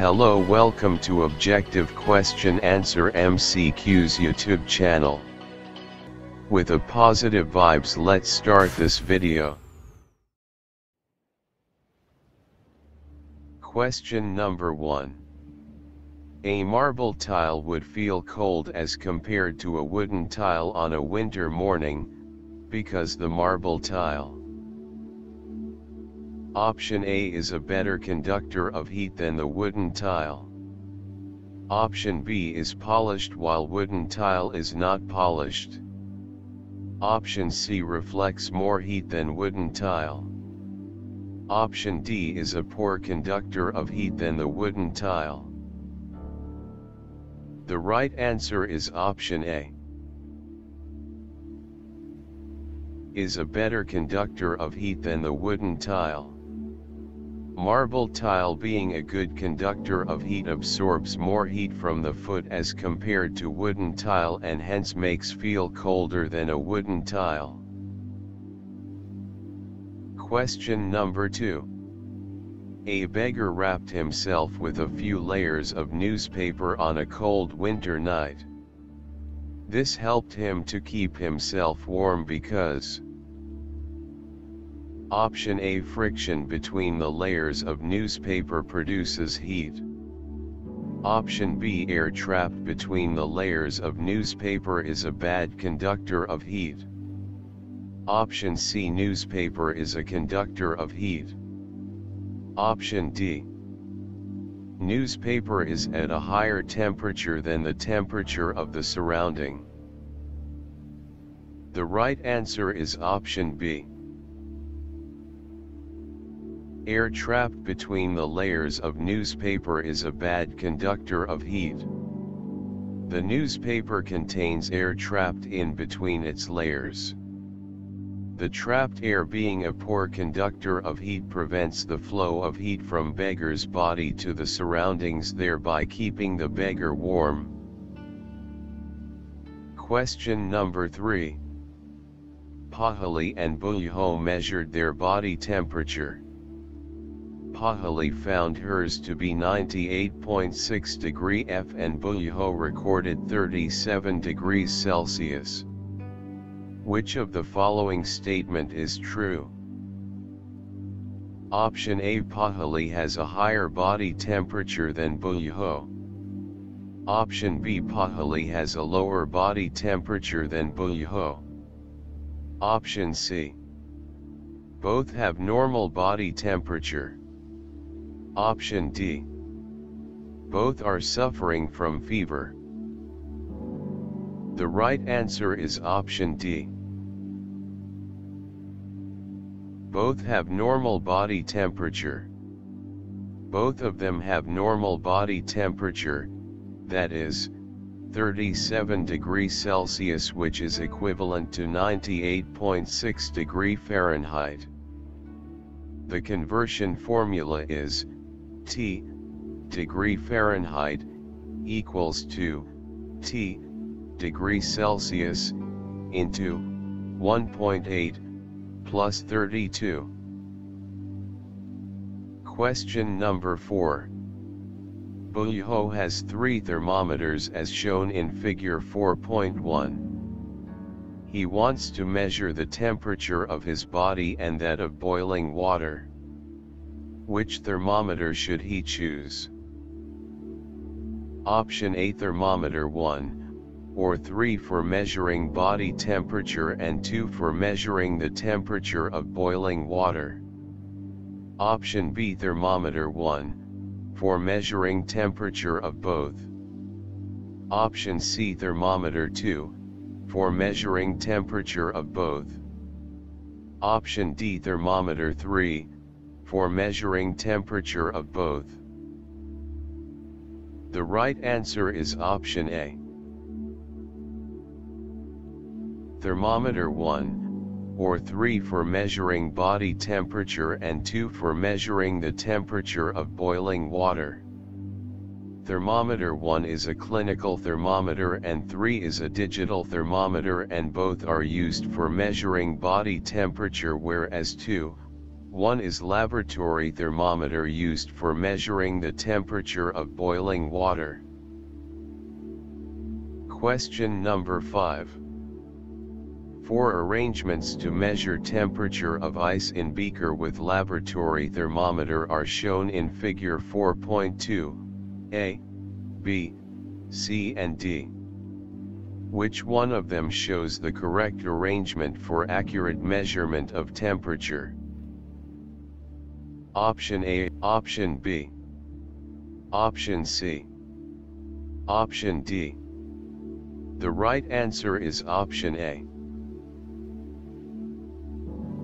Hello welcome to Objective Question Answer MCQ's YouTube channel. With a positive vibes let's start this video. Question number 1. A marble tile would feel cold as compared to a wooden tile on a winter morning, because the marble tile Option A is a better conductor of heat than the wooden tile. Option B is polished while wooden tile is not polished. Option C reflects more heat than wooden tile. Option D is a poor conductor of heat than the wooden tile. The right answer is option A. Is a better conductor of heat than the wooden tile. Marble tile being a good conductor of heat absorbs more heat from the foot as compared to wooden tile and hence makes feel colder than a wooden tile. Question number 2. A beggar wrapped himself with a few layers of newspaper on a cold winter night. This helped him to keep himself warm because Option A Friction between the layers of newspaper produces heat. Option B Air trapped between the layers of newspaper is a bad conductor of heat. Option C Newspaper is a conductor of heat. Option D Newspaper is at a higher temperature than the temperature of the surrounding. The right answer is option B. Air trapped between the layers of newspaper is a bad conductor of heat. The newspaper contains air trapped in between its layers. The trapped air being a poor conductor of heat prevents the flow of heat from beggar's body to the surroundings thereby keeping the beggar warm. Question number 3. Paheli and Boojho measured their body temperature. Paheli found hers to be 98.6 degree F and Boojho recorded 37 degrees Celsius. Which of the following statement is true? Option A Paheli has a higher body temperature than Boojho. Option B Paheli has a lower body temperature than Boojho. Option C. Both have normal body temperature. Option D. Both are suffering from fever. The right answer is option D. Both have normal body temperature. Both of them have normal body temperature, that is, 37 degrees Celsius which is equivalent to 98.6 degree Fahrenheit. The conversion formula is T degree Fahrenheit equals to T degree Celsius into 1.8 plus 32. Question number 4. Boojho has three thermometers as shown in figure 4.1. He wants to measure the temperature of his body and that of boiling water. Which thermometer should he choose? Option A Thermometer 1, or 3 for measuring body temperature and 2 for measuring the temperature of boiling water. Option B Thermometer 1, for measuring temperature of both. Option C Thermometer 2, for measuring temperature of both. Option D Thermometer 3, for measuring temperature of both. The right answer is option A. Thermometer 1, or 3 for measuring body temperature and 2 for measuring the temperature of boiling water. Thermometer 1 is a clinical thermometer and 3 is a digital thermometer and both are used for measuring body temperature whereas 2, One is laboratory thermometer used for measuring the temperature of boiling water. Question number 5. Four arrangements to measure temperature of ice in beaker with laboratory thermometer are shown in figure 4.2, A, B, C and D. Which one of them shows the correct arrangement for accurate measurement of temperature? Option A, Option B, Option C, Option D. The right answer is Option A.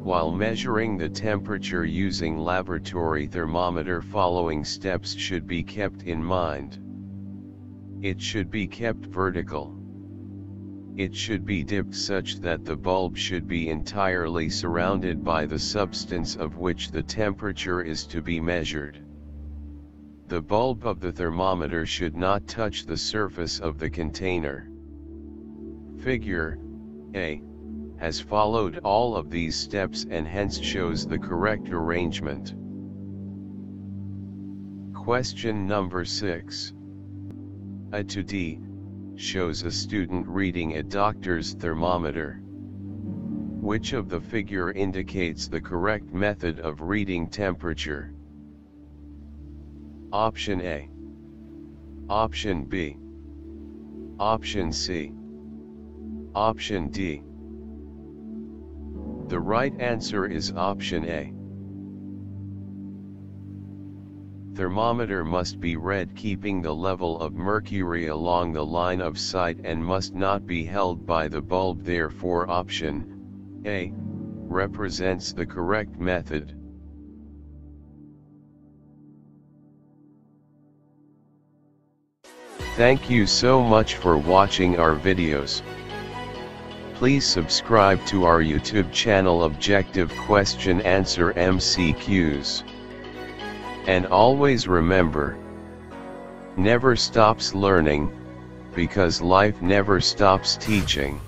While measuring the temperature using laboratory thermometer following steps should be kept in mind. It should be kept vertical. It should be dipped such that the bulb should be entirely surrounded by the substance of which the temperature is to be measured. The bulb of the thermometer should not touch the surface of the container. Figure A has followed all of these steps and hence shows the correct arrangement. Question number 6. A to D shows a student reading a doctor's thermometer. Which of the figure indicates the correct method of reading temperature? Option A. Option B. Option C. Option D. The right answer is option A. Thermometer must be read keeping the level of mercury along the line of sight and must not be held by the bulb therefore option A represents the correct method. Thank you so much for watching our videos. Please subscribe to our YouTube channel Objective Question Answer MCQs. And always remember, never stops learning, because life never stops teaching.